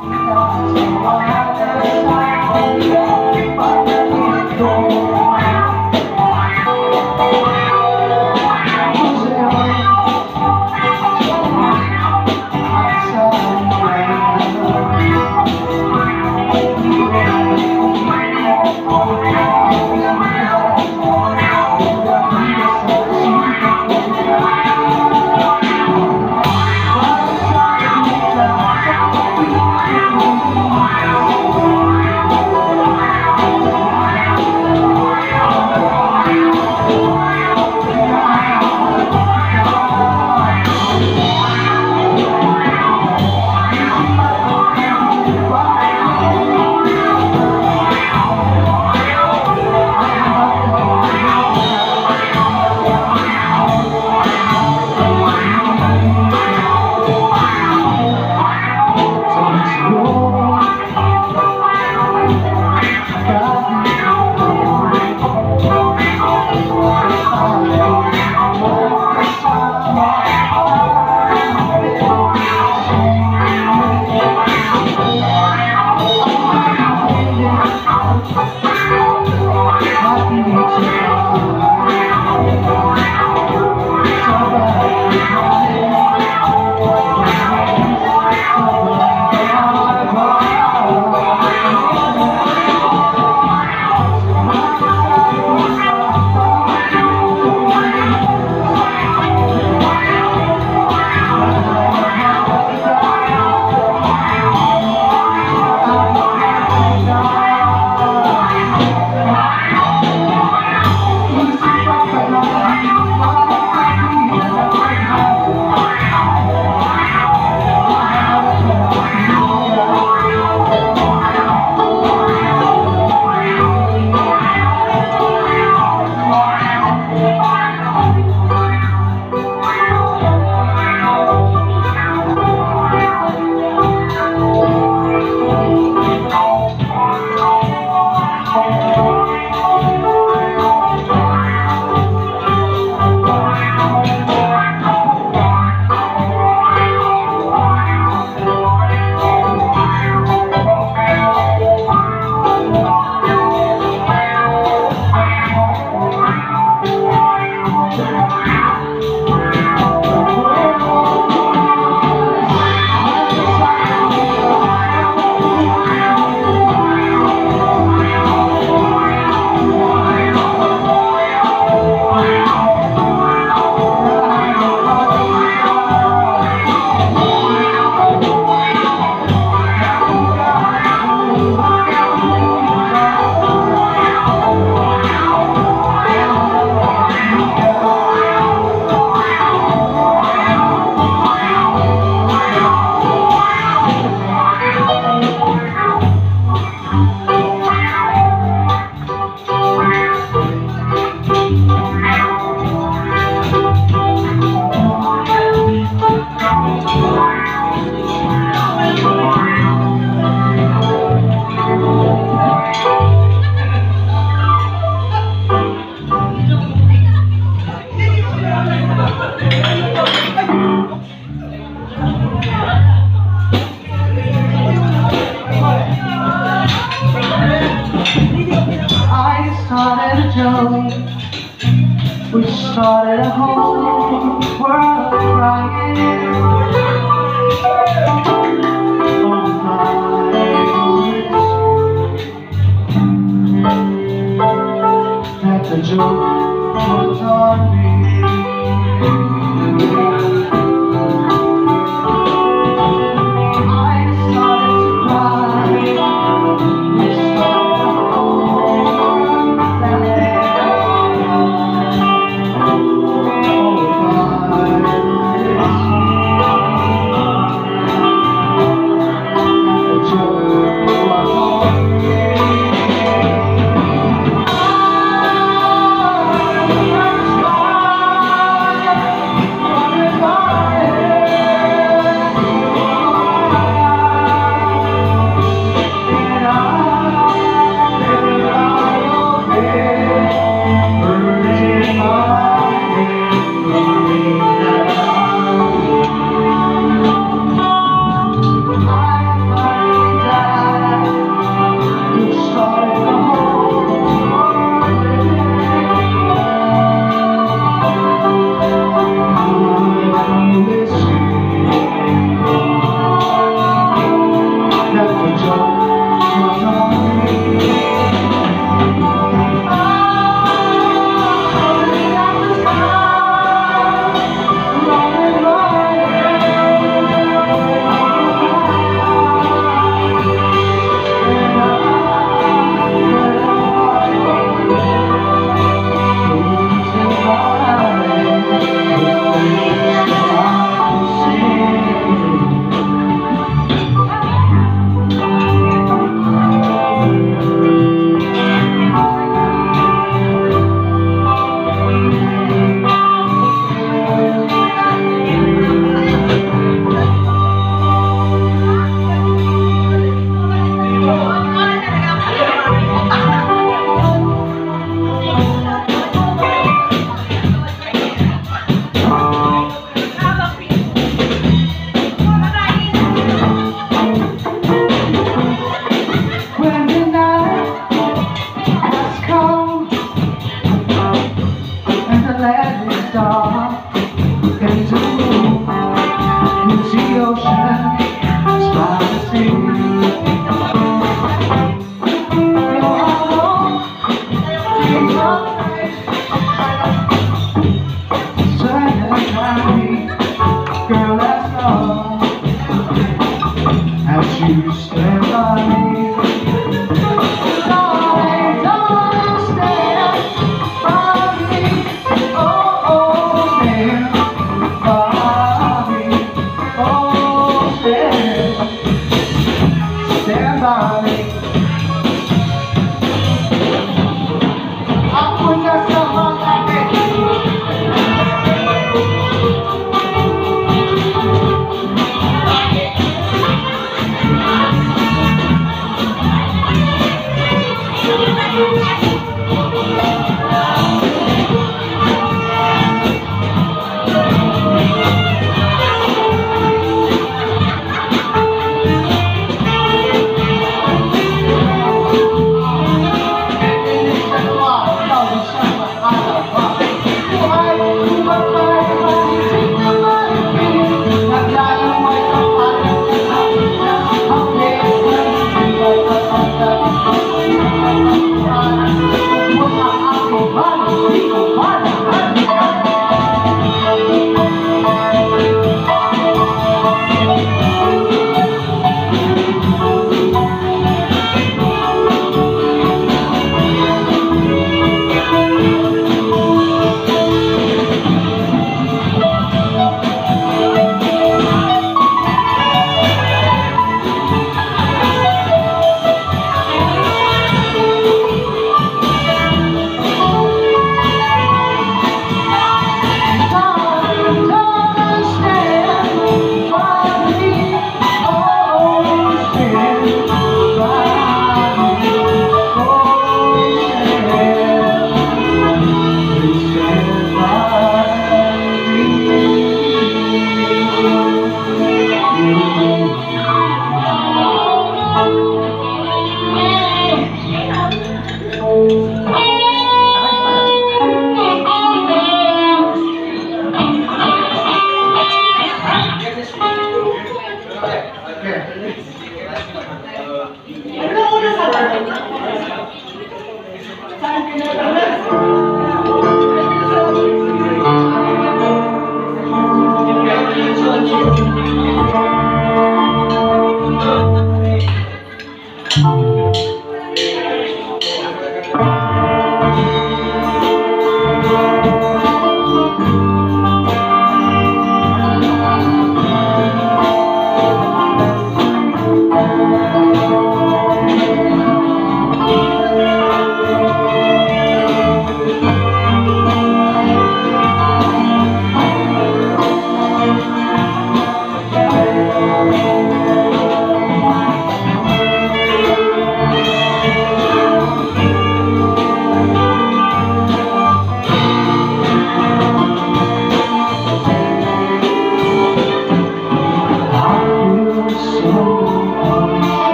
We started a whole world crying